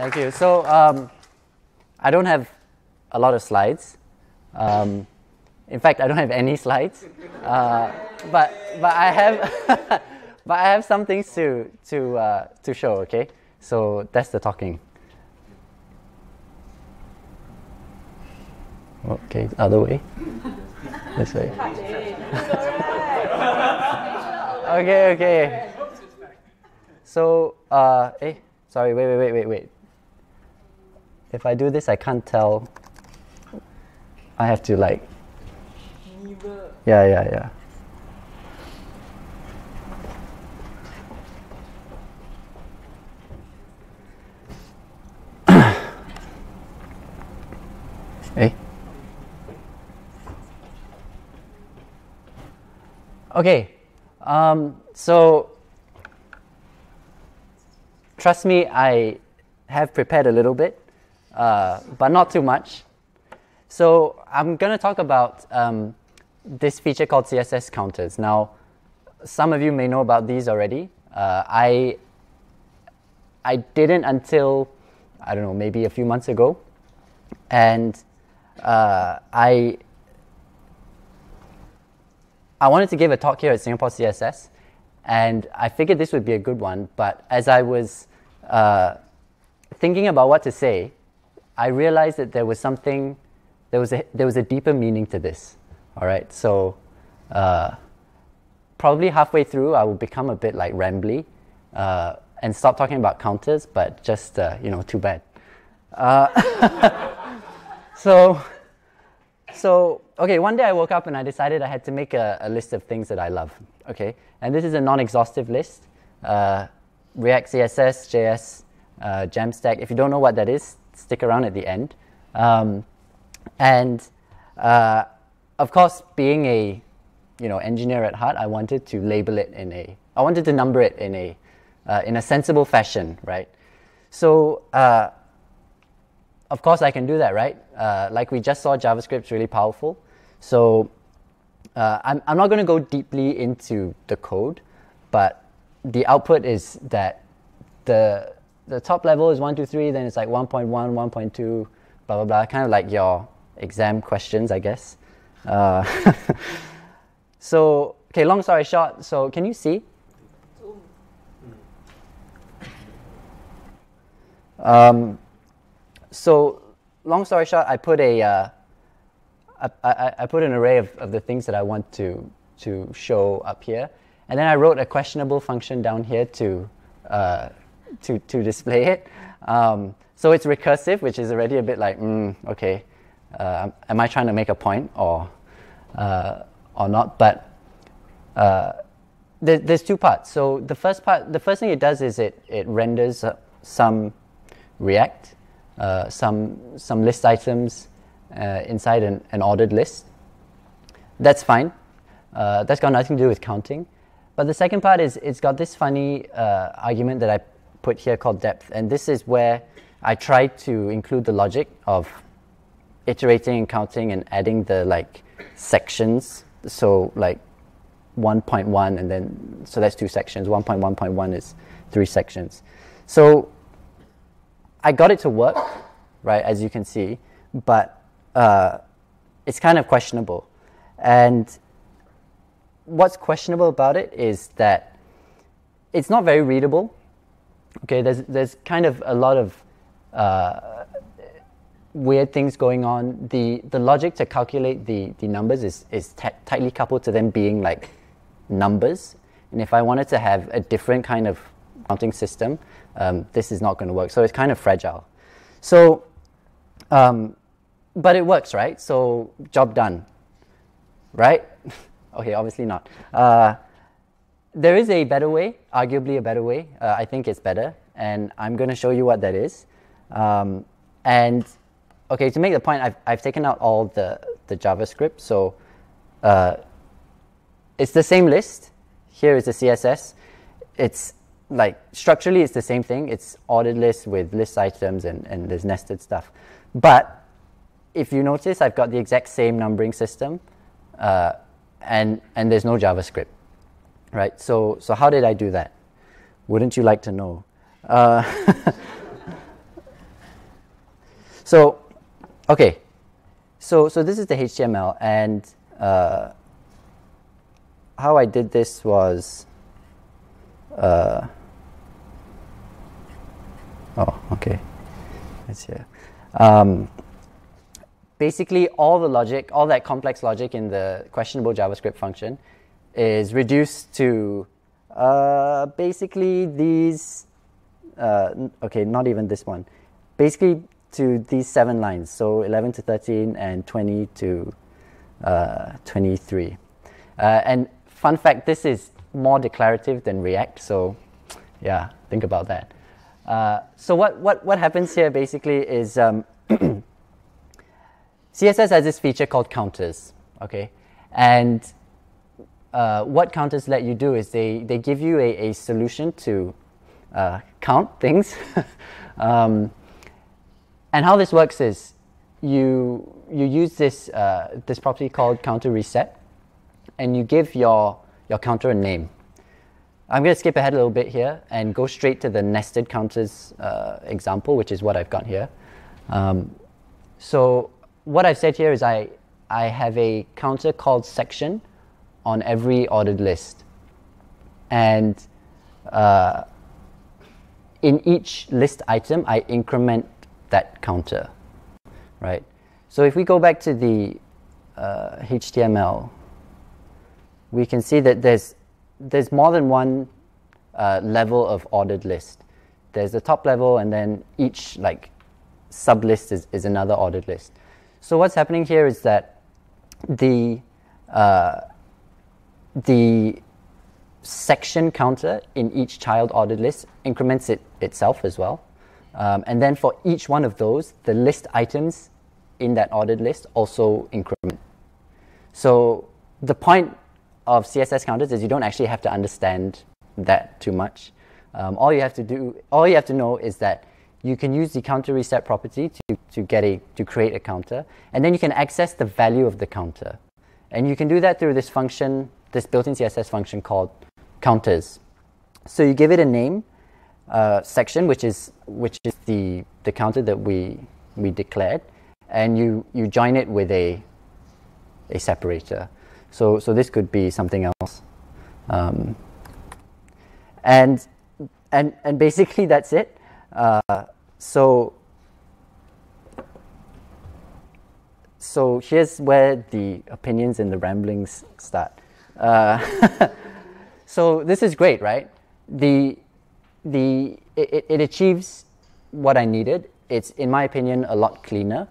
Thank you. So um, I don't have a lot of slides. Um, in fact, I don't have any slides. Uh, but but I have but I have some things to to uh, to show. Okay, so that's the talking. Okay, other way. this way. okay, okay. So, uh, eh, sorry, wait, wait, wait, wait, wait. If I do this, I can't tell. I have to like. Yeah, yeah, yeah. hey. Okay, um, so trust me, I have prepared a little bit, uh, but not too much. So I'm going to talk about um, this feature called CSS counters. Now, some of you may know about these already. Uh, I I didn't until I don't know maybe a few months ago, and uh, I I wanted to give a talk here at Singapore CSS, and I figured this would be a good one. But as I was uh, thinking about what to say, I realized that there was something, there was a, there was a deeper meaning to this. All right, so uh, probably halfway through, I will become a bit like rambly uh, and stop talking about counters, but just, uh, you know, too bad. Uh, so, so, okay, one day I woke up and I decided I had to make a, a list of things that I love. Okay, and this is a non exhaustive list. Uh, React CSS, JS, uh, Jamstack. If you don't know what that is, stick around at the end. Um, and uh, of course, being a you know engineer at heart, I wanted to label it in a, I wanted to number it in a, uh, in a sensible fashion, right? So uh, of course, I can do that, right? Uh, like we just saw, JavaScript's really powerful. So uh, I'm, I'm not going to go deeply into the code, but the output is that the the top level is 1, 2, 3, then it's like 1.1, 1.2, blah, blah, blah, kind of like your exam questions, I guess. Uh, so, okay, long story short, so can you see? Um, so, long story short, I put a, uh, I, I, I, put an array of, of the things that I want to, to show up here. And then I wrote a questionable function down here to, uh, to, to display it. Um, so it's recursive, which is already a bit like, mm, okay, uh, am I trying to make a point or, uh, or not? But uh, there, there's two parts. So the first part, the first thing it does is it, it renders some React, uh, some, some list items uh, inside an, an, ordered list. That's fine. Uh, that's got nothing to do with counting. But the second part is it's got this funny uh, argument that I put here called depth. And this is where I try to include the logic of iterating and counting and adding the like sections. So like 1.1 and then, so that's two sections. 1.1.1 is three sections. So I got it to work, right, as you can see, but uh, it's kind of questionable. And what's questionable about it is that it's not very readable. Okay, there's, there's kind of a lot of uh, weird things going on. The, the logic to calculate the, the numbers is, is t- tightly coupled to them being like numbers. And if I wanted to have a different kind of counting system, um, this is not going to work. So it's kind of fragile. So, um, but it works, right? So job done, right? okay, obviously not. Uh, there is a better way, arguably a better way. Uh, I think it's better, and I'm going to show you what that is. Um, and okay, to make the point, I've, I've taken out all the, the JavaScript. So uh, it's the same list. Here is the CSS. It's like structurally it's the same thing. It's ordered list with list items and, and there's nested stuff. But if you notice, I've got the exact same numbering system uh, and, and there's no JavaScript, right? So, so how did I do that? Wouldn't you like to know? Uh, So, okay. So, so this is the HTML, and uh, how I did this was, uh, oh, okay. Let's see. Um, basically, all the logic, all that complex logic in the questionable JavaScript function is reduced to uh, basically these, uh, okay, not even this one. Basically to these seven lines, so 11 to 13 and 20 to uh, 23. Uh, and fun fact, this is more declarative than React, so yeah, think about that. Uh, so what, what, what happens here basically is um, CSS has this feature called counters, okay? And uh, what counters let you do is they, they give you a, a solution to uh, count things. um, and how this works is you, you use this, uh, this property called counter reset, and you give your, your counter a name. I'm going to skip ahead a little bit here and go straight to the nested counters uh, example, which is what I've got here. Um, so what I've said here is I, I have a counter called section on every ordered list. And uh, in each list item, I increment that counter, right? So if we go back to the uh, HTML, we can see that there's, there's more than one uh, level of ordered list. There's the top level, and then each like sub list is, is another ordered list. So what's happening here is that the uh, the section counter in each child ordered list increments it itself as well. Um, and then for each one of those, the list items in that ordered list also increment. So the point of CSS counters is you don't actually have to understand that too much. Um, all you have to do, all you have to know is that you can use the counter reset property to, to get a to create a counter, and then you can access the value of the counter, and you can do that through this function this built-in CSS function called counters. So you give it a name uh, section, which is which is the the counter that we we declared, and you you join it with a a separator. So so this could be something else, um, and and and basically that's it. Uh, so so here's where the opinions and the ramblings start. Uh, so this is great, right? The, the, it, it, achieves what I needed. It's, in my opinion, a lot cleaner.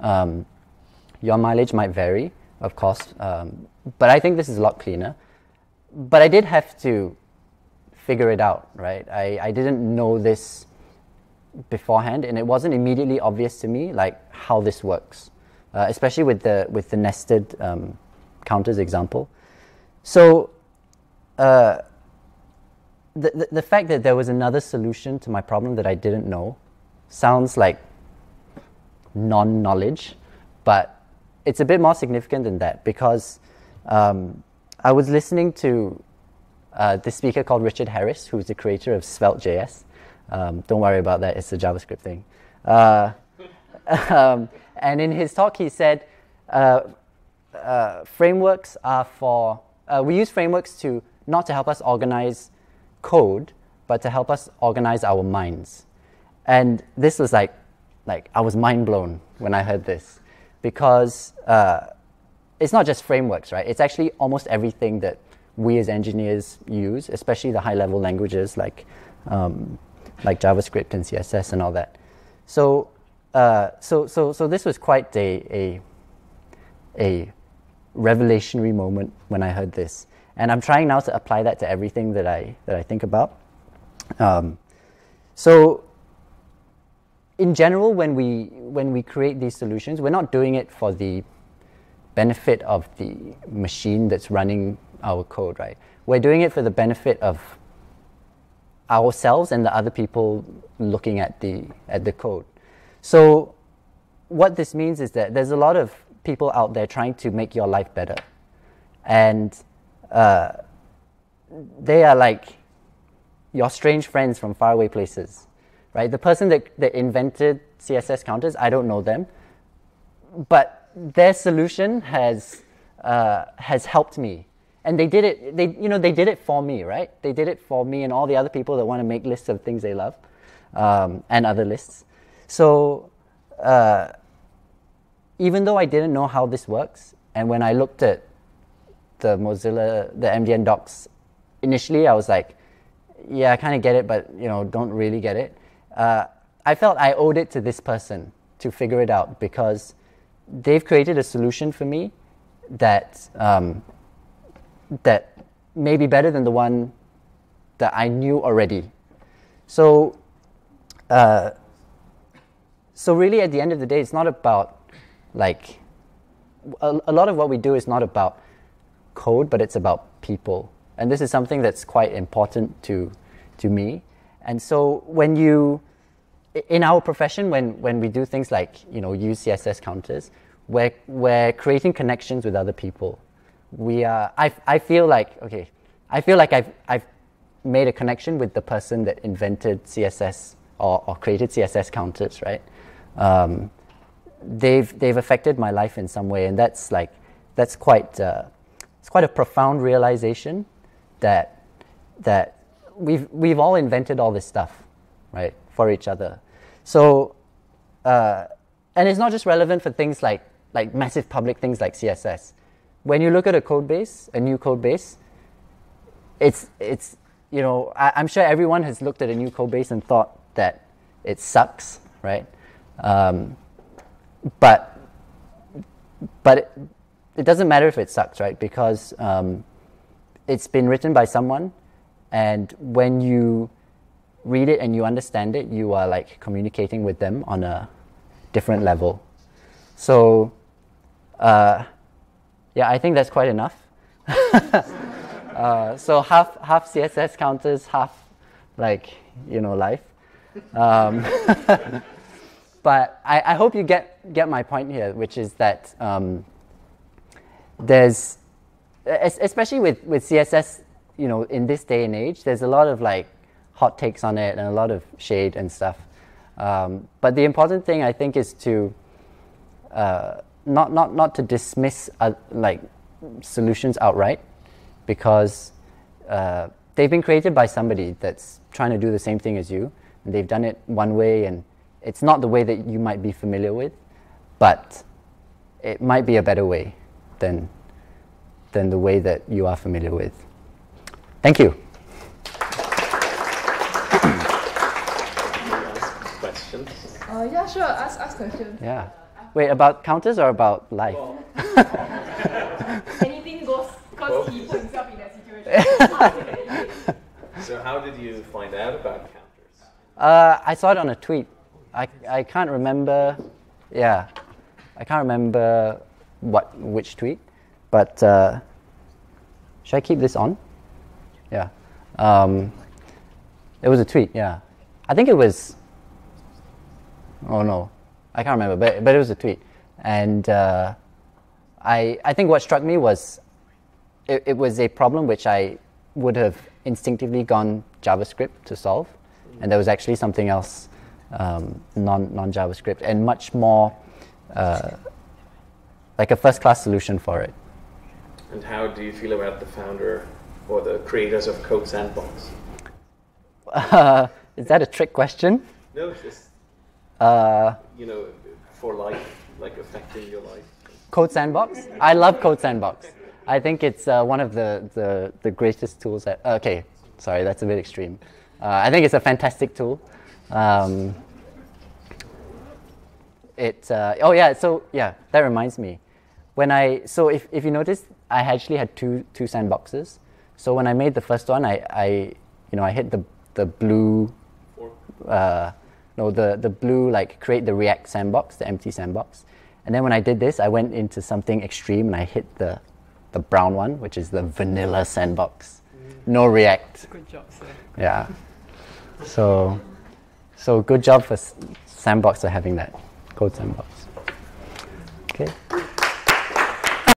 Um, your mileage might vary, of course, um, but I think this is a lot cleaner. But I did have to figure it out, right? I, I didn't know this beforehand, and it wasn't immediately obvious to me, like how this works, uh, especially with the with the nested um, counters example. So, uh, the, the, the fact that there was another solution to my problem that I didn't know sounds like non knowledge, but it's a bit more significant than that because um, I was listening to uh, this speaker called Richard Harris, who's the creator of Svelte.js. Um, don't worry about that, it's a JavaScript thing. Uh, um, and in his talk, he said uh, uh frameworks are for uh, we use frameworks to not to help us organize code, but to help us organize our minds. And this was like, like I was mind blown when I heard this, because uh, it's not just frameworks, right? It's actually almost everything that we as engineers use, especially the high level languages like, um, like JavaScript and CSS and all that. So, uh, so, so, so this was quite a, a, a revelationary moment when I heard this. And I'm trying now to apply that to everything that I, that I think about. Um, so, in general, when we, when we create these solutions, we're not doing it for the benefit of the machine that's running our code, right? We're doing it for the benefit of ourselves and the other people looking at the, at the code. So, what this means is that there's a lot of people out there trying to make your life better. And uh, they are like your strange friends from faraway places. right? The person that, that invented CSS counters, I don't know them, but their solution has uh, has helped me, and they did it. They you know they did it for me, right? They did it for me and all the other people that want to make lists of things they love, um, and other lists. So. Uh, even though I didn't know how this works, and when I looked at the Mozilla, the MDN docs, initially I was like, yeah, I kind of get it, but you know, don't really get it. Uh, I felt I owed it to this person to figure it out because they've created a solution for me that um, that may be better than the one that I knew already. So, uh, so really, at the end of the day, it's not about like a, a lot of what we do is not about code, but it's about people. And this is something that's quite important to, to me. And so when you, in our profession, when, when we do things like, you know, use CSS counters, we're, we're creating connections with other people. We are, I, I feel like, okay, I feel like I've, I've made a connection with the person that invented CSS or, or created CSS counters, right? Um, they've they've affected my life in some way, and that's like that's quite uh, it's quite a profound realization that that we've we've all invented all this stuff, right, for each other. So, uh, and it's not just relevant for things like like massive public things like CSS. When you look at a code base, a new code base, it's it's you know I, am sure everyone has looked at a new code base and thought that it sucks, right? Um, but but it, it, doesn't matter if it sucks, right? Because um, it's been written by someone, and when you read it and you understand it, you are like communicating with them on a different level. So, uh, yeah, I think that's quite enough. uh, so half half CSS counters, half like you know life. Um, but I, I, hope you get, get my point here, which is that um, there's, especially with, with CSS, you know, in this day and age, there's a lot of like hot takes on it and a lot of shade and stuff. Um, but the important thing I think is to uh, not, not, not to dismiss uh, like solutions outright because uh, they've been created by somebody that's trying to do the same thing as you. And they've done it one way and it's not the way that you might be familiar with, but it might be a better way than, than the way that you are familiar with. Thank you. questions? Uh, yeah, sure. Ask, ask questions. Yeah. Wait, about counters or about life? Well. Anything goes because he put himself in that situation. so how did you find out about counters? Uh, I saw it on a tweet. I, I can't remember. Yeah, I can't remember what which tweet, but uh, should I keep this on? Yeah, um, it was a tweet. Yeah, I think it was. Oh no, I can't remember, but but it was a tweet, and uh, I I think what struck me was it, it was a problem which I would have instinctively gone JavaScript to solve, and there was actually something else um, non, non-JavaScript and much more uh, like a first-class solution for it. And how do you feel about the founder or the creators of Code Sandbox? Uh, is that a trick question? No, it's just uh, you know, for life, like affecting your life. Code Sandbox. I love Code Sandbox. I think it's uh, one of the, the, the greatest tools. That, okay, sorry, that's a bit extreme. Uh, I think it's a fantastic tool. Um, it, uh, oh yeah, so yeah, that reminds me. When I, so if, if you notice, I actually had two, two sandboxes. So when I made the first one, I, I you know, I hit the, the blue, uh, no, the, the blue, like create the React sandbox, the empty sandbox. And then when I did this, I went into something extreme and I hit the, the brown one, which is the vanilla sandbox. No React. Good job, sir. Yeah. So, so good job for Sandbox for having that, code Sandbox. Okay.